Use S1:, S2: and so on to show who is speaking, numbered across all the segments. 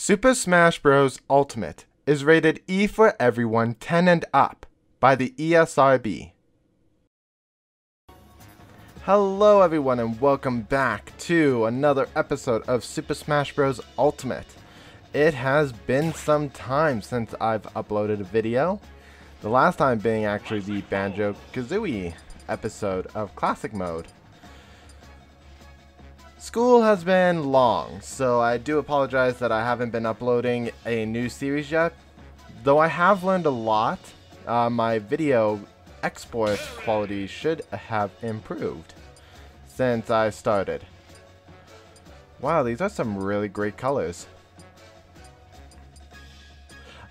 S1: Super Smash Bros. Ultimate is rated E for everyone 10 and up by the ESRB. Hello everyone and welcome back to another episode of Super Smash Bros. Ultimate. It has been some time since I've uploaded a video. The last time being actually the Banjo-Kazooie episode of Classic Mode. School has been long, so I do apologize that I haven't been uploading a new series yet. Though I have learned a lot, uh, my video export quality should have improved since I started. Wow, these are some really great colors.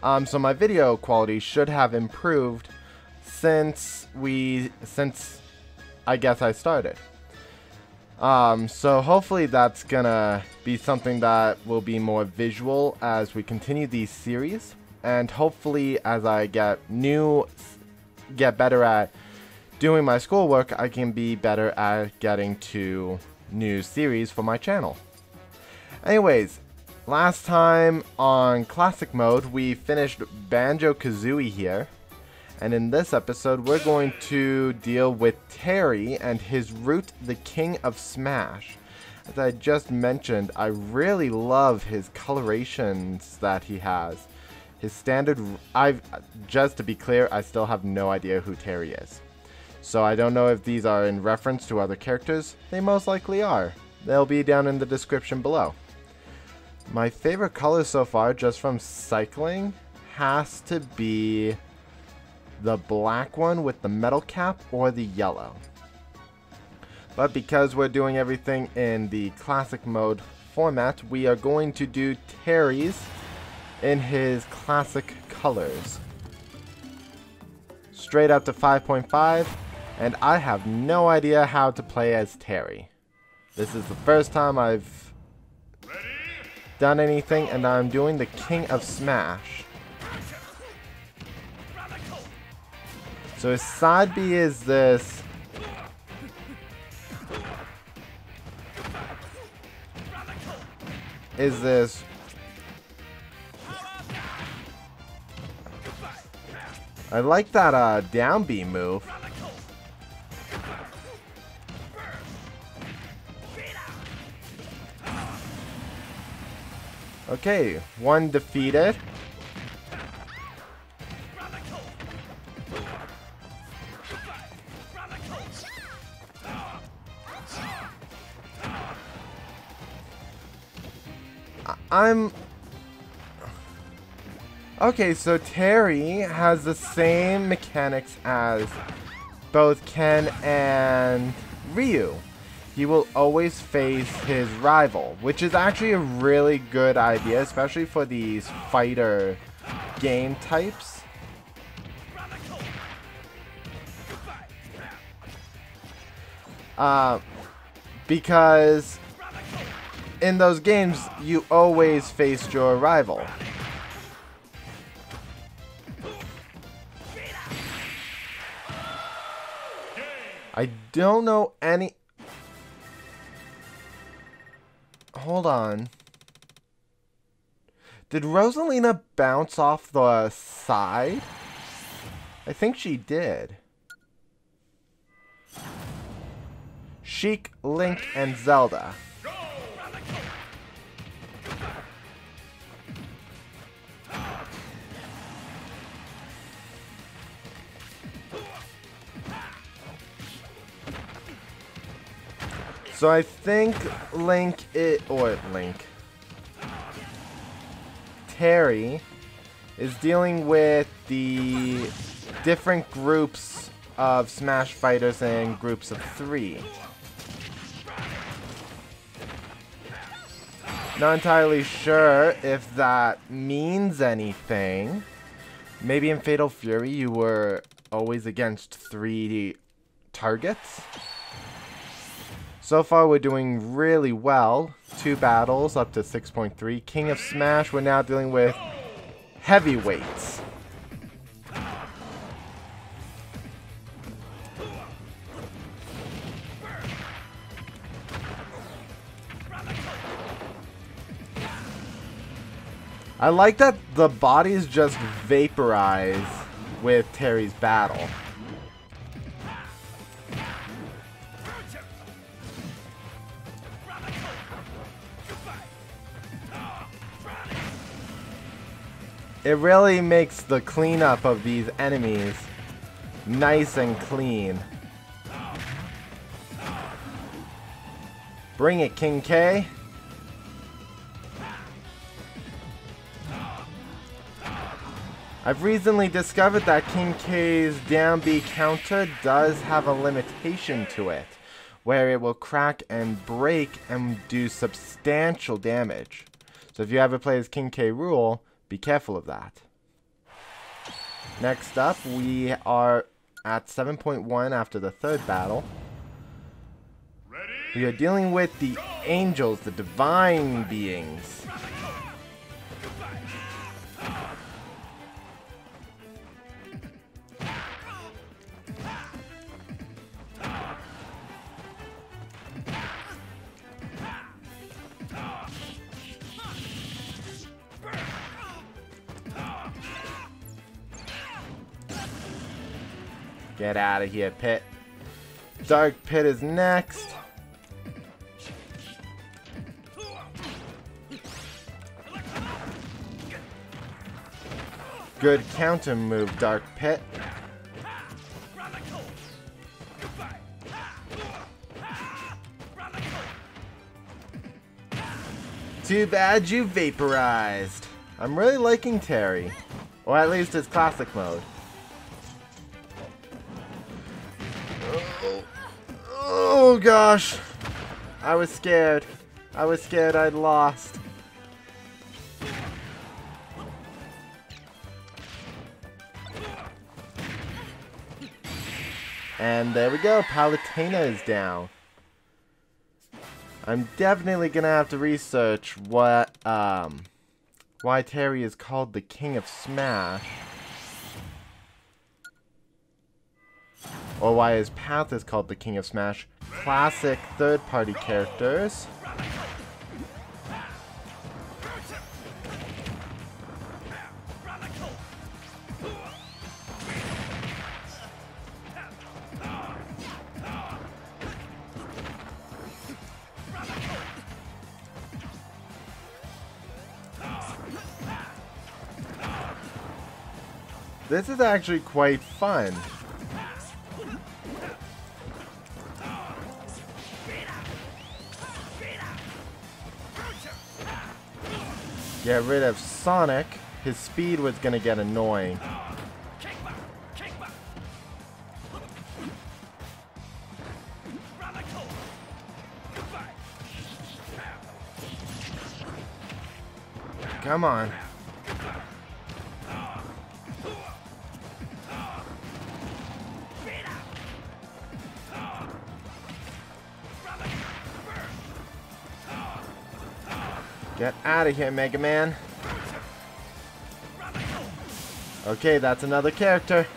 S1: Um, so my video quality should have improved since we, since I guess I started. Um, so hopefully that's gonna be something that will be more visual as we continue these series. And hopefully as I get new, get better at doing my schoolwork, I can be better at getting to new series for my channel. Anyways, last time on Classic Mode, we finished Banjo-Kazooie here. And in this episode, we're going to deal with Terry and his route, the King of Smash. As I just mentioned, I really love his colorations that he has. His standard, I've, just to be clear, I still have no idea who Terry is. So I don't know if these are in reference to other characters. They most likely are. They'll be down in the description below. My favorite color so far, just from cycling, has to be the black one with the metal cap or the yellow. But because we're doing everything in the classic mode format, we are going to do Terry's in his classic colors. Straight up to 5.5, and I have no idea how to play as Terry. This is the first time I've done anything, and I'm doing the King of Smash. So his side B is this. Is this. I like that uh, down B move. Okay, one defeated. I'm... Okay, so Terry has the same mechanics as both Ken and Ryu. He will always face his rival, which is actually a really good idea, especially for these fighter game types. Uh, because in those games, you always faced your rival. I don't know any... Hold on. Did Rosalina bounce off the side? I think she did. Sheik, Link, and Zelda. So I think Link it or Link Terry is dealing with the different groups of Smash fighters in groups of three. Not entirely sure if that means anything. Maybe in Fatal Fury you were always against three targets. So far, we're doing really well. Two battles, up to 6.3. King of Smash, we're now dealing with heavyweights. I like that the bodies just vaporize with Terry's battle. It really makes the cleanup of these enemies nice and clean. Bring it, King K. I've recently discovered that King K's down B counter does have a limitation to it, where it will crack and break and do substantial damage. So if you ever play as King K Rool, be careful of that. Next up, we are at 7.1 after the third battle. We are dealing with the angels, the divine beings. Get out of here, Pit. Dark Pit is next. Good counter move, Dark Pit. Too bad you vaporized. I'm really liking Terry. Or at least his classic mode. Oh gosh. I was scared. I was scared I'd lost. And there we go, Palutena is down. I'm definitely gonna have to research what, um, why Terry is called the King of Smash. Or why his path is called the King of Smash. Classic third-party characters. This is actually quite fun. Get rid of Sonic. His speed was going to get annoying. Come on. Get out of here, Mega Man. Okay, that's another character.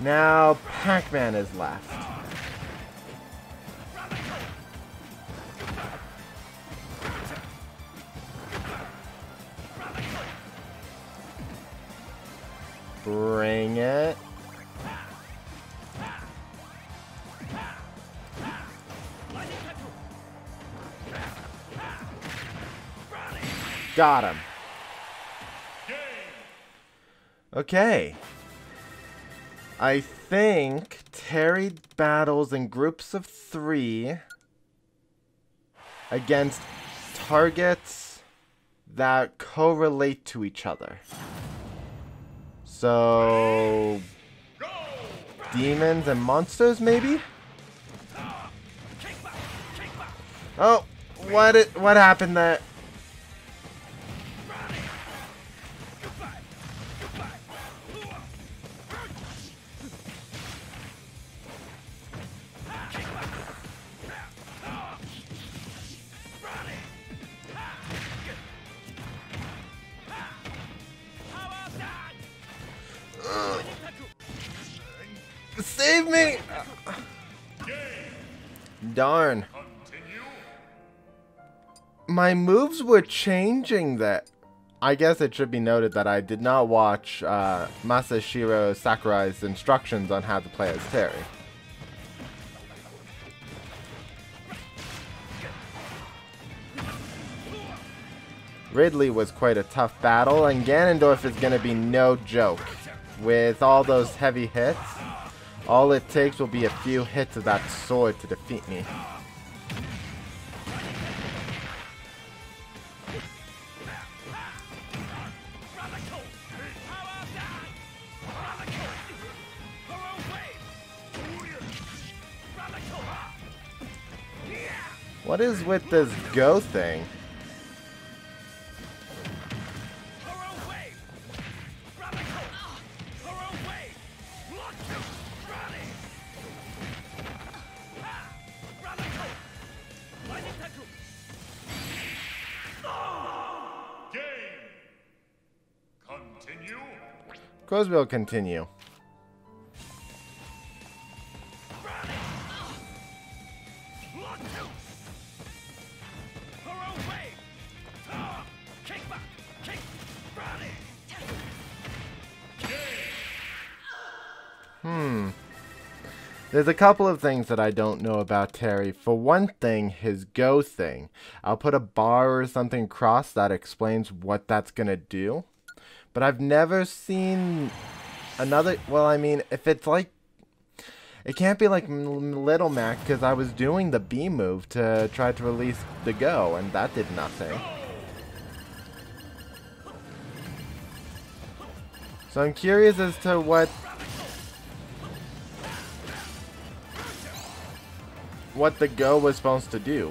S1: Now, Pac-Man is left. Bring it. Got him. Okay. I think Terry battles in groups of three against targets that correlate to each other. So, demons and monsters, maybe? Oh, what it, what happened there? Save me! Darn. My moves were changing that. I guess it should be noted that I did not watch uh, Masashiro Sakurai's instructions on how to play as Terry. Ridley was quite a tough battle, and Ganondorf is going to be no joke. With all those heavy hits, all it takes will be a few hits of that sword to defeat me. What is with this go thing? Course we'll continue. Hmm. There's a couple of things that I don't know about Terry. For one thing, his go thing. I'll put a bar or something across that explains what that's going to do. But I've never seen another... Well, I mean, if it's like... It can't be like Little Mac, because I was doing the B move to try to release the go, and that did nothing. So I'm curious as to what... What the go was supposed to do.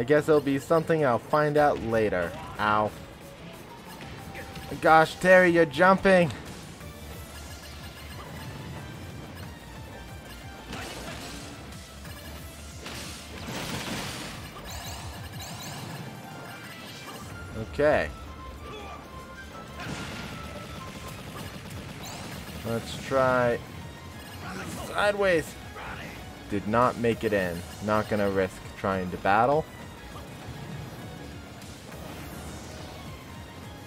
S1: I guess it'll be something I'll find out later. Ow. Gosh, Terry, you're jumping! Okay. Let's try sideways. Did not make it in. Not gonna risk trying to battle.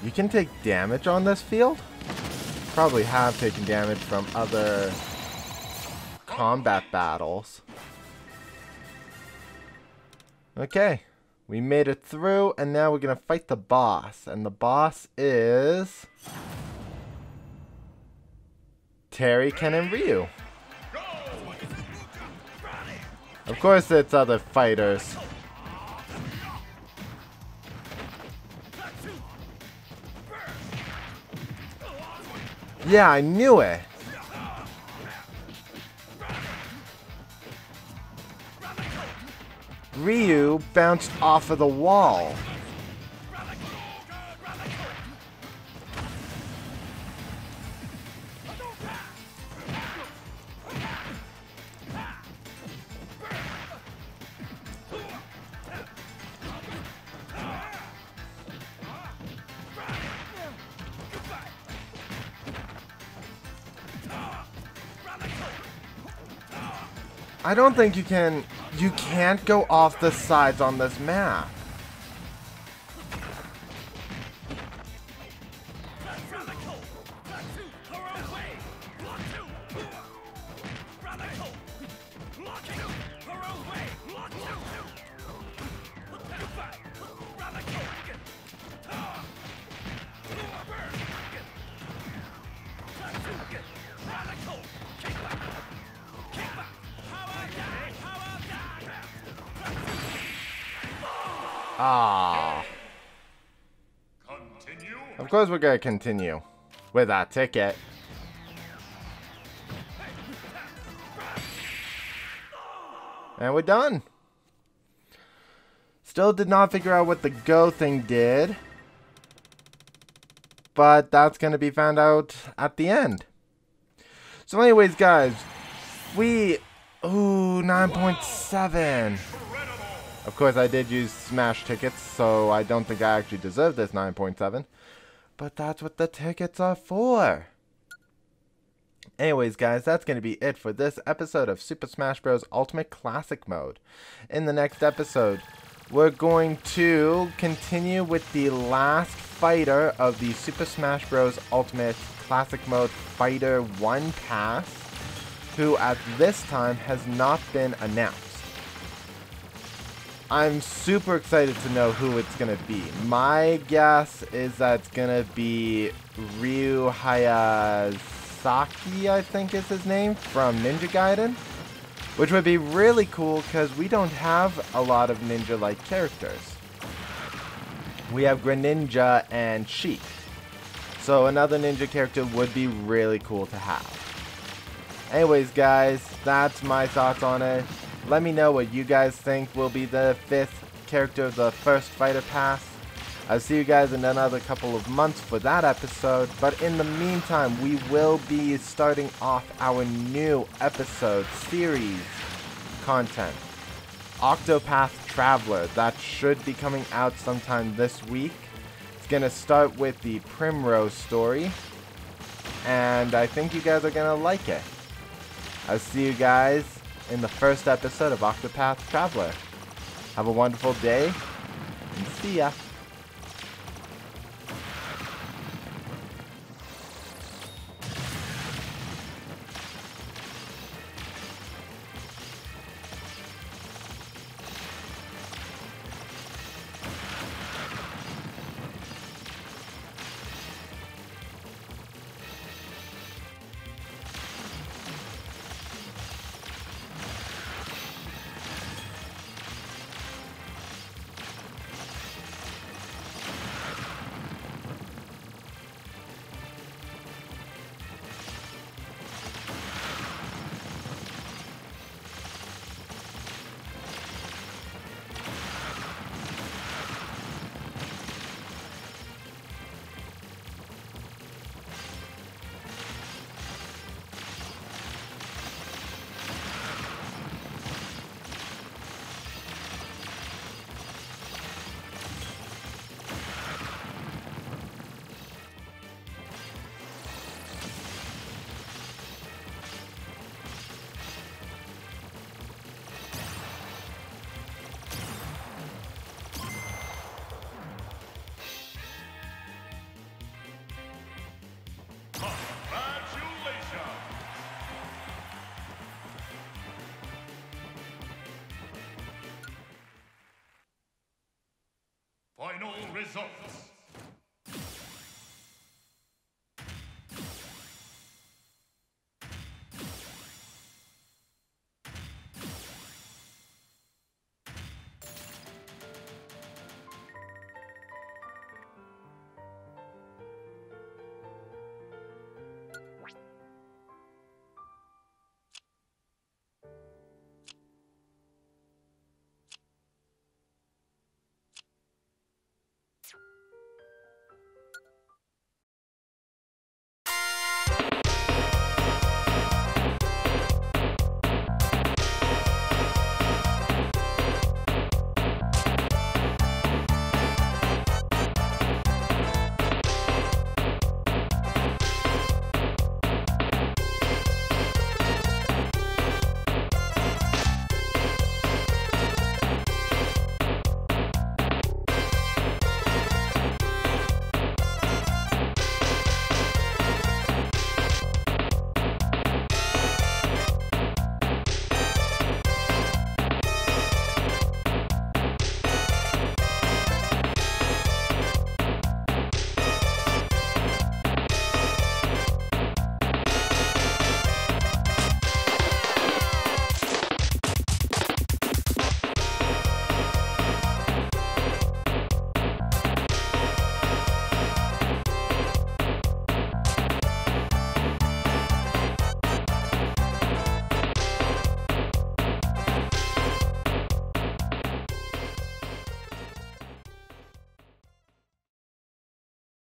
S1: You can take damage on this field? Probably have taken damage from other combat battles. Okay. We made it through, and now we're going to fight the boss. And the boss is... Terry, Ken, and Ryu. Of course it's other fighters. Yeah, I knew it. Ryu bounced off of the wall. I don't think you can... You can't go off the sides on this map. Ah. Of course we're gonna continue with our ticket. And we're done. Still did not figure out what the go thing did. But that's going to be found out at the end. So anyways, guys, we... Ooh, 9.7. Of course, I did use Smash tickets, so I don't think I actually deserve this 9.7. But that's what the tickets are for. Anyways, guys, that's going to be it for this episode of Super Smash Bros. Ultimate Classic Mode. In the next episode, we're going to continue with the last fighter of the Super Smash Bros. Ultimate Classic Mode Fighter 1 Pass, who at this time has not been announced. I'm super excited to know who it's going to be. My guess is that it's going to be Ryu Hayasaki, I think is his name, from Ninja Gaiden. Which would be really cool because we don't have a lot of ninja-like characters. We have Greninja and Sheik. So another ninja character would be really cool to have. Anyways, guys, that's my thoughts on it. Let me know what you guys think will be the fifth character of the first fighter pass. I'll see you guys in another couple of months for that episode, but in the meantime, we will be starting off our new episode series content. Octopath Traveler, that should be coming out sometime this week. It's going to start with the Primrose story, and I think you guys are going to like it. I'll see you guys in the first episode of Octopath Traveler. Have a wonderful day, and see ya.
S2: results.